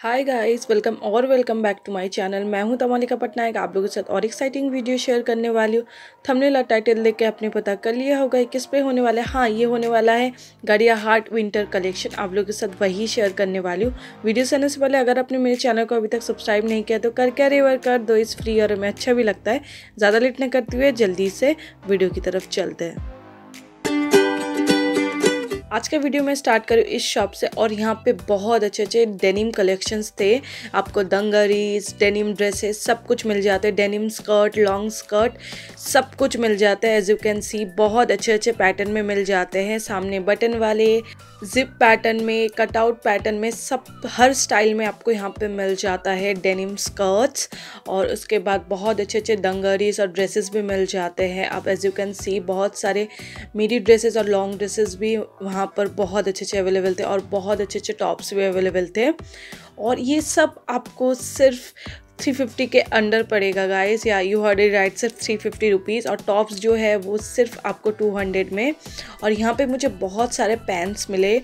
हाय guys welcome और welcome back to my channel मैं हूँ तमालिका पटनायक, आप लोगों के साथ और एक्साइटिंग वीडियो शेयर करने वाली हूँ। थंबनेल और टाइटल देख के आपने पता कर लिया होगा किस पे होने वाला है। हाँ ये होने वाला है गाड़िया हार्ट विंटर कलेक्शन आप लोगों के साथ वही शेयर करने वाली हूँ। वीडियो से से पहले अगर आपने मेरे चैनल को अभी तक सब्सक्राइब नहीं किया तो कर क्या रिवर कर दो, इस फ्री और हमें अच्छा भी लगता है। ज़्यादा लेट न करते हुए जल्दी से वीडियो की तरफ़ चलते हैं। आज का वीडियो मैं स्टार्ट करूँ इस शॉप से और यहाँ पे बहुत अच्छे अच्छे डेनिम कलेक्शंस थे। आपको दंगरीज, डेनिम ड्रेसेस सब कुछ मिल जाते हैं। डेनिम स्कर्ट, लॉन्ग स्कर्ट सब कुछ मिल जाता है एज यू कैन सी बहुत अच्छे अच्छे पैटर्न में मिल जाते हैं सामने बटन वाले। जिप पैटर्न में कटआउट पैटर्न में सब, हर स्टाइल में आपको यहाँ पे मिल जाता है डेनिम स्कर्ट्स। और उसके बाद बहुत अच्छे अच्छे दंगरीज और ड्रेसेस भी मिल जाते हैं। आप एज यू कैन सी बहुत सारे मीडी ड्रेसेस और लॉन्ग ड्रेसेस भी वहाँ पर बहुत अच्छे अच्छे अवेलेबल थे और बहुत अच्छे अच्छे टॉप्स भी अवेलेबल थे। और ये सब आपको सिर्फ़ थ्री फिफ्टी के अंडर पड़ेगा गाइस या यू हर्ड राइट सिर्फ़ थ्री फिफ्टी रुपीज़ और टॉप्स जो है वो सिर्फ़ आपको टू हंड्रेड में। और यहाँ पे मुझे बहुत सारे पैंट्स मिले।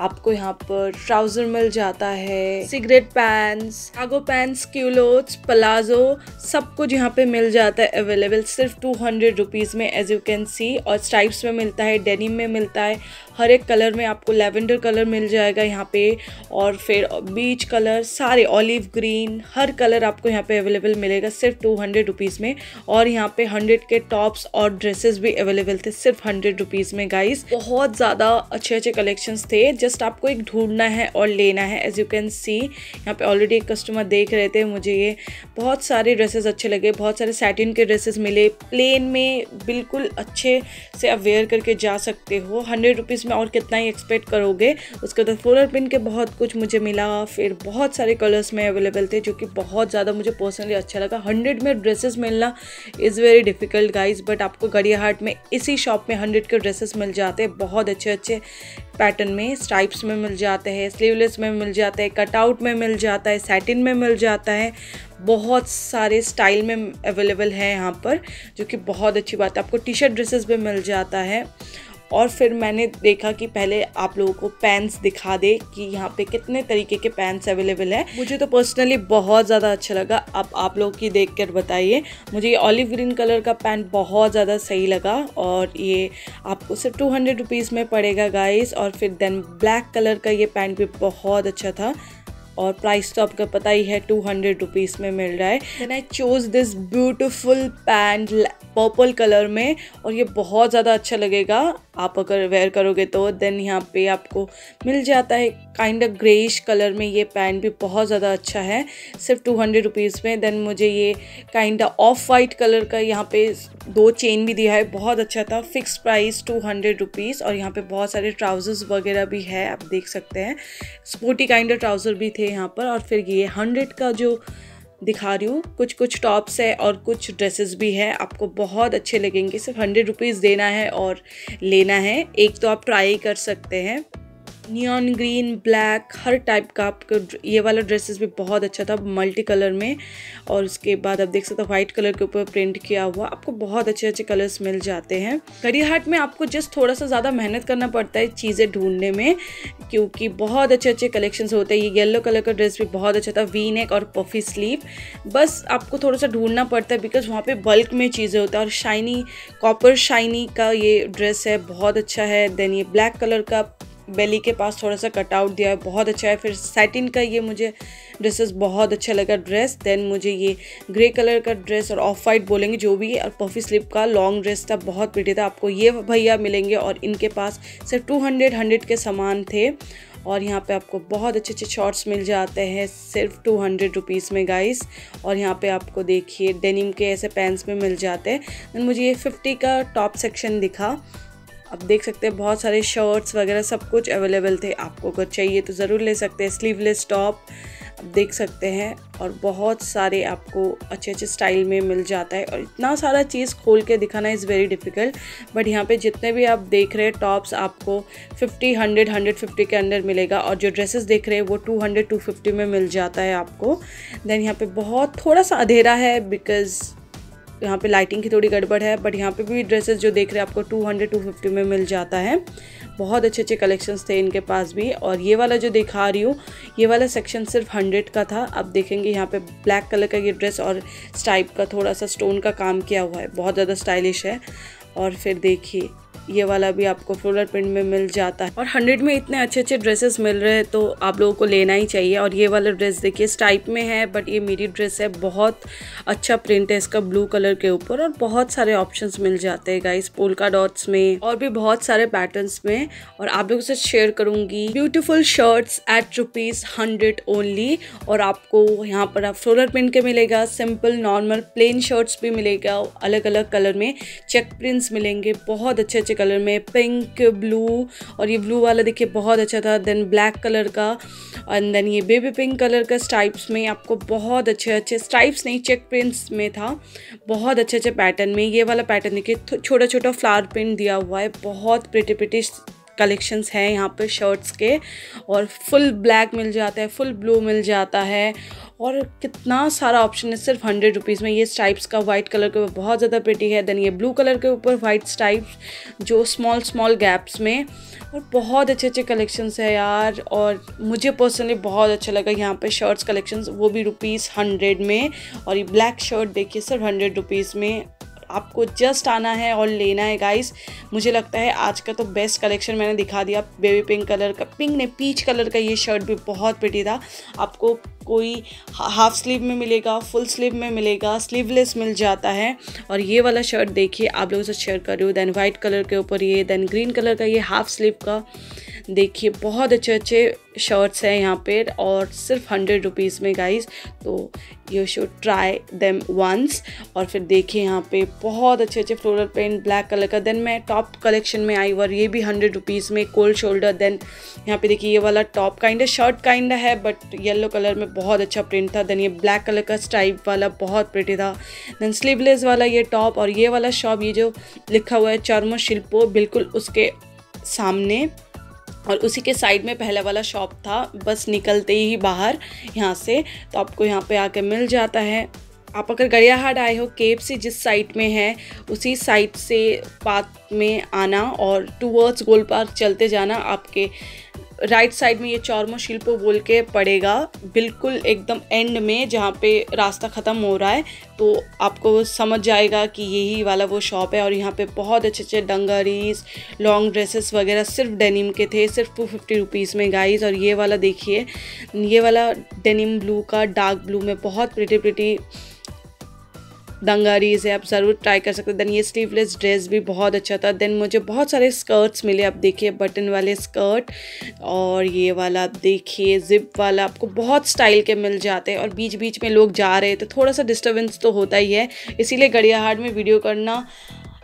आपको यहाँ पर ट्राउज़र मिल जाता है सिगरेट पैंट्स आगो पैंट्स क्यूलोट्स प्लाजो सब कुछ यहाँ पे मिल जाता है अवेलेबल सिर्फ़ टू हंड्रेड में एज यू कैन सी और स्ट्राइप्स में मिलता है डेनिम में मिलता है। हर एक कलर में आपको लेवेंडर कलर मिल जाएगा यहाँ पे और फिर बीच कलर, सारे ऑलिव ग्रीन, हर कलर आपको यहाँ पे अवेलेबल मिलेगा सिर्फ़ टू हंड्रेड रुपीज़ में और यहाँ पे हंड्रेड के टॉप्स और ड्रेसेस भी अवेलेबल थे सिर्फ़ हंड्रेड रुपीज़ में गाइस बहुत ज़्यादा अच्छे अच्छे कलेक्शंस थे। जस्ट आपको एक ढूंढना है और लेना है एज यू कैन सी यहाँ पे ऑलरेडी एक कस्टमर देख रहे थे मुझे ये। बहुत सारे ड्रेसेस अच्छे लगे, बहुत सारे सैटिन के ड्रेसेस मिले। प्लेन में बिल्कुल अच्छे से आप वेयर करके जा सकते हो। हंड्रेड रुपीज़ में और कितना ही एक्सपेक्ट करोगे। उसके बाद फोलर पिन के बहुत कुछ मुझे मिला, फिर बहुत सारे कलर्स में अवेलेबल थे, जो कि बहुत ज़्यादा मुझे पर्सनली अच्छा लगा। हंड्रेड में ड्रेसेस मिलना is very difficult guys but आपको गड़िया हाट में इसी शॉप में हंड्रेड के ड्रेसेस मिल जाते हैं, बहुत अच्छे अच्छे पैटर्न में स्ट्राइप्स में मिल जाते हैं स्लीवलेस में मिल जाते हैं कटआउट में मिल जाता है सैटिन में मिल जाता है। बहुत सारे स्टाइल में अवेलेबल है यहाँ पर, जो कि बहुत अच्छी बात है। आपको टी शर्ट ड्रेसेस भी मिल जाता है। और फिर मैंने देखा कि पहले आप लोगों को पैंट्स दिखा दे कि यहाँ पे कितने तरीके के पैंस अवेलेबल है। मुझे तो पर्सनली बहुत ज़्यादा अच्छा लगा। अब आप लोग की देख कर बताइए। मुझे ये ऑलिव ग्रीन कलर का पैंट बहुत ज़्यादा सही लगा और ये आपको सिर्फ़ टू हंड्रेड रुपीज़ में पड़ेगा गाइस और फिर देन ब्लैक कलर का ये पैंट भी बहुत अच्छा था। और प्राइस तो आपका पता ही है टू हंड्रेड रुपीज़ में मिल रहा है। Then I chose this beautiful pant purple colour में और ये बहुत ज़्यादा अच्छा लगेगा। आप अगर वेयर करोगे तो देन यहाँ पे आपको मिल जाता है काइंड ऑफ़ ग्रेइश कलर में। ये पैंट भी बहुत ज़्यादा अच्छा है, सिर्फ़ टू हंड्रेड रुपीज़ में। देन मुझे ये काइंड ऑफ़ वाइट कलर का यहाँ पे दो चेन भी दिया है। बहुत अच्छा था fix price two hundred rupees और यहाँ पे बहुत सारे ट्राउजर्स वगैरह भी है, आप देख सकते हैं। स्पोर्टी काइंड ऑफ़ ट्राउज़र भी थे। यहाँ पर और फिर ये हंड्रेड का जो दिखा रही हूँ कुछ कुछ टॉप्स है और कुछ ड्रेसेस भी है। आपको बहुत अच्छे लगेंगे। सिर्फ़ हंड्रेड रुपीज़ देना है और लेना है। एक तो आप ट्राई कर सकते हैं। नियॉन ग्रीन ब्लैक हर टाइप का आपको ये वाला ड्रेसेस भी बहुत अच्छा था मल्टी कलर में। और उसके बाद आप देख सकते हो वाइट कलर के ऊपर प्रिंट किया हुआ, आपको बहुत अच्छे अच्छे कलर्स मिल जाते हैं। हाट में आपको जस्ट थोड़ा सा ज़्यादा मेहनत करना पड़ता है चीज़ें ढूँढने में, क्योंकि बहुत अच्छे अच्छे कलेक्शन होते हैं। ये येलो कलर का ड्रेस भी बहुत अच्छा था वी नेक और पफी स्लीव बस आपको थोड़ा सा ढूंढना पड़ता है बिकॉज़ वहाँ पे बल्क में चीज़ें होता है। और शाइनी कॉपर शाइनी का ये ड्रेस है, बहुत अच्छा है। देन ये ब्लैक कलर का बेली के पास थोड़ा सा कटआउट दिया है बहुत अच्छा है। फिर सैटिन का ये मुझे ड्रेसेस बहुत अच्छा लगा ड्रेस देन मुझे ये ग्रे कलर का ड्रेस और ऑफ़ वाइट बोलेंगे, जो भी और पफी स्लिप का लॉन्ग ड्रेस था, बहुत प्रिटी था। आपको ये भैया मिलेंगे और इनके पास सिर्फ़ टू हंड्रेड हंड्रेड के सामान थे। और यहाँ पे आपको बहुत अच्छे अच्छे शॉर्ट्स मिल जाते हैं, सिर्फ़ टू हंड्रेड रुपीज़ में गाइस और यहाँ पे आपको देखिए डेनिम के ऐसे पैंट्स में मिल जाते हैं। मुझे ये फिफ्टी का टॉप सेक्शन दिखा। आप देख सकते हैं बहुत सारे शर्ट्स वगैरह सब कुछ अवेलेबल थे। आपको अगर चाहिए तो ज़रूर ले सकते हैं। स्लीवलेस टॉप आप देख सकते हैं और बहुत सारे आपको अच्छे अच्छे स्टाइल में मिल जाता है और इतना सारा चीज़ खोल के दिखाना इज़ वेरी डिफ़िकल्ट बट यहाँ पे जितने भी आप देख रहे हैं टॉप्स आपको 50 100 150 के अंदर मिलेगा और जो ड्रेसेस देख रहे हैं वो 200 250 में मिल जाता है आपको। देन यहाँ पे बहुत थोड़ा सा अंधेरा है बिकॉज़ यहाँ पे लाइटिंग की थोड़ी गड़बड़ है बट यहाँ पे भी ड्रेसेस जो देख रहे हैं आपको 200 250 में मिल जाता है। बहुत अच्छे अच्छे कलेक्शंस थे इनके पास भी, और ये वाला जो दिखा रही हूँ, ये वाला सेक्शन सिर्फ़ हंड्रेड का था। अब देखेंगे यहाँ पे ब्लैक कलर का ये ड्रेस और स्टाइप का थोड़ा सा स्टोन का काम किया हुआ है, बहुत ज़्यादा स्टाइलिश है। और फिर देखिए ये वाला भी आपको फ्लोरल प्रिंट में मिल जाता है। और हंड्रेड में इतने अच्छे अच्छे ड्रेसेस मिल रहे हैं तो आप लोगों को लेना ही चाहिए। और ये वाला ड्रेस देखिए इस टाइप में है बट ये मेरी ड्रेस है। बहुत अच्छा प्रिंट है इसका ब्लू कलर के ऊपर और बहुत सारे ऑप्शन मिल जाते हैं गाइस पोलका डॉट्स में और भी बहुत सारे पैटर्न में। और आप लोगों से शेयर करूँगी beautiful shirts at rupees hundred only और आपको यहाँ पर आप फ्लोरल प्रिंट के मिलेगा सिंपल नॉर्मल प्लेन शर्ट्स भी मिलेगा अलग अलग कलर में। चेक प्रिंट्स मिलेंगे, बहुत अच्छे अच्छे कलर में पिंक ब्लू और ये ब्लू वाला देखिए बहुत अच्छा था देन ब्लैक कलर का एंड देन ये बेबी पिंक कलर का स्टाइप्स में आपको बहुत अच्छे अच्छे स्टाइप्स नहीं चेक प्रिंट्स में था, बहुत अच्छे अच्छे पैटर्न में, ये वाला पैटर्न देखिए छोटा छोटा फ्लावर प्रिंट दिया हुआ है, बहुत प्रिटी प्रिटी कलेक्शंस हैं यहाँ पे शर्ट्स के, और फुल ब्लैक मिल जाता है फुल ब्लू मिल जाता है और कितना सारा ऑप्शन है, सिर्फ़ हंड्रेड रुपीज़ में। ये स्टाइप्स का वाइट कलर के ऊपर बहुत ज़्यादा पेटी है। देन ये ब्लू कलर के ऊपर वाइट स्टाइप्स जो स्मॉल स्मॉल गैप्स में। और बहुत अच्छे अच्छे कलेक्शंस है यार। और मुझे पर्सनली बहुत अच्छा लगा यहाँ पे शर्ट्स कलेक्शंस वो भी रुपीज़ हंड्रेड में। और ये ब्लैक शर्ट देखिए, सिर्फ़ हंड्रेड रुपीज़ में। आपको जस्ट आना है और लेना है गाइस मुझे लगता है आज का तो बेस्ट कलेक्शन मैंने दिखा दिया. बेबी पिंक कलर का पिंक ने पीच कलर का ये शर्ट भी बहुत पिटी था. आपको कोई हाफ़ स्लीव में मिलेगा फुल स्लीव में मिलेगा स्लीवलेस मिल जाता है. और ये वाला शर्ट देखिए, आप लोगों से शेयर कर रही हूँ. देन वाइट कलर के ऊपर ये देन ग्रीन कलर का ये हाफ़ स्लीव का. देखिए, बहुत अच्छे अच्छे शर्ट्स हैं यहाँ पे और सिर्फ़ हंड्रेड रुपीज़ में गाइस तो you should try them once और फिर देखिए यहाँ पे बहुत अच्छे अच्छे फ्लोरल पेंट ब्लैक कलर का. देन मैं टॉप कलेक्शन में आई और ये भी हंड्रेड रुपीज़ में कोल्ड शोल्डर देन यहाँ पे देखिए ये वाला टॉप काइंड शर्ट काइंड है बट येलो कलर में बहुत अच्छा प्रिंट था. देन ये ब्लैक कलर का स्टाइप वाला बहुत प्रिटी था. देन स्लीवलेस वाला ये टॉप और ये वाला शॉप ये जो लिखा हुआ है चर्म शिल्पो बिल्कुल उसके सामने और उसी के साइड में पहला वाला शॉप था, बस निकलते ही बाहर यहाँ से। तो आपको यहाँ पे आके मिल जाता है। आप अगर गरियाहाट आए हो केप से जिस साइड में है, उसी साइड से पाथ में आना और टूवर्ड्स गोल पार्क चलते जाना आपके राइट साइड में ये चौरमो शिल्प बोल के पड़ेगा, बिल्कुल एकदम एंड में जहाँ पे रास्ता ख़त्म हो रहा है तो आपको समझ जाएगा कि यही वाला वो शॉप है और यहाँ पे बहुत अच्छे अच्छे डंगरीज लॉन्ग ड्रेसेस वगैरह सिर्फ़ डेनिम के थे, सिर्फ़ टू फिफ्टी रुपीज़ में गाइस और ये वाला देखिए, ये वाला डेनिम ब्लू का डार्क ब्लू में बहुत प्रिटी प्रिटी दंगारीज है आप ज़रूर ट्राई कर सकते हैं। देन ये स्लीवलेस ड्रेस भी बहुत अच्छा था। देन मुझे बहुत सारे स्कर्ट्स मिले, आप देखिए बटन वाले स्कर्ट और ये वाला, आप देखिए जिप वाला, आपको बहुत स्टाइल के मिल जाते हैं। और बीच बीच में लोग जा रहे हैं तो थोड़ा सा डिस्टर्बेंस तो होता ही है। इसीलिए गड़ियाहाट में वीडियो करना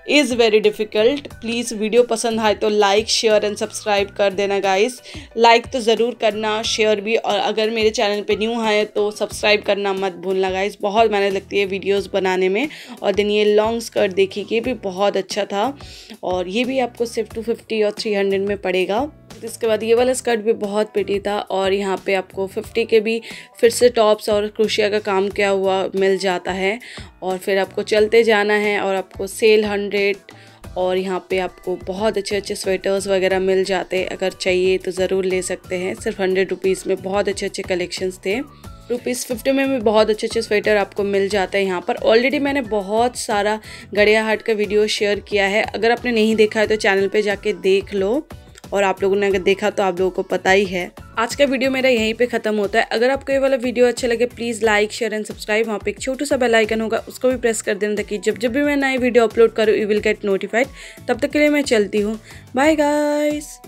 is very difficult please video पसंद आए तो लाइक शेयर एंड सब्सक्राइब कर देना गाइस लाइक तो ज़रूर करना शेयर भी, और अगर मेरे चैनल पे न्यू आए तो सब्सक्राइब करना मत भूलना गाइस बहुत मेहनत लगती है वीडियोस बनाने में, और दिन ये लॉन्ग स्कर्ट देखिए ये भी बहुत अच्छा था. और ये भी आपको सिर्फ़ टू फिफ्टी और थ्री हंड्रेड में पड़ेगा. इसके बाद ये वाला स्कर्ट भी बहुत पिटी था और यहाँ पे आपको 50 के भी फिर से टॉप्स और क्रोशिया का काम किया हुआ, मिल जाता है। और फिर आपको चलते जाना है और आपको सेल हंड्रेड और यहाँ पे आपको बहुत अच्छे अच्छे स्वेटर्स वगैरह मिल जाते। हैं अगर चाहिए तो ज़रूर ले सकते हैं। सिर्फ़ हंड्रेड रुपीज़ में बहुत अच्छे अच्छे कलेक्शंस थे। रुपीज़ फिफ्टी में भी बहुत अच्छे अच्छे स्वेटर आपको मिल जाता है यहाँ पर। ऑलरेडी मैंने बहुत सारा गड़िया हाट का वीडियो शेयर किया है। अगर आपने नहीं देखा है तो चैनल पे जाके देख लो। और आप लोगों ने अगर देखा तो आप लोगों को पता ही है। आज का वीडियो मेरा यहीं पे खत्म होता है। अगर आपको ये वाला वीडियो अच्छा लगे please like share and subscribe वहाँ पे एक छोटू सा बेल आइकन होगा, उसको भी प्रेस कर देना ताकि जब जब भी मैं नई वीडियो अपलोड करूँ यू विल गेट नोटिफाइड तब तक के लिए मैं चलती हूँ। Bye guys